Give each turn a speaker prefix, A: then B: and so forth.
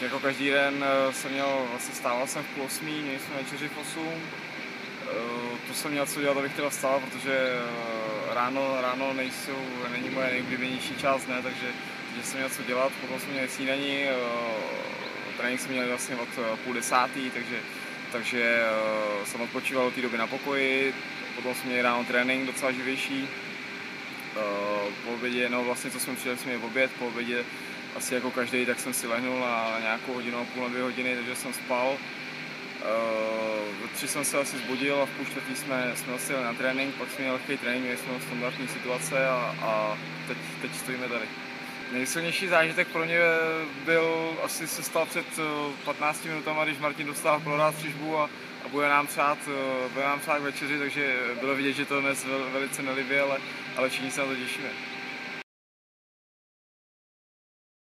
A: Jako každý den eh, jsem měl, vlastně stával jsem v půl osmí, měli jsme večeři v 8. To jsem měl co dělat, abych teda vstal, protože eh, ráno, ráno nejsou, není moje nejoblíbenější část dne, takže, takže jsem měl co dělat. Potom jsme měli snídaní, eh, trénink jsme měli vlastně od půl desátý, takže, takže jsem odpočíval do té doby na pokoji. Potom jsme měli ráno trénink docela živější. Po obědě, no vlastně co jsme přijeli, jsme měli oběd, po obědě asi jako každý, tak jsem si lehnul na nějakou hodinu a půl dvě hodiny, takže jsem spal. Ve tři jsem se asi zbudil a v půl čtvrtý jsme, jsme asi na trénink, pak jsme měli lehký trénink, měli jsme standardní situace a, a teď, teď stojíme tady. Nejsilnější zážitek pro mě byl, asi se stal před 15 minutami, když Martin dostal kolorát střižbu a, a bude nám přát, bude nám přát večeři, takže bylo vidět, že to dnes velice nelibě, ale, ale všichni se na to těšíme.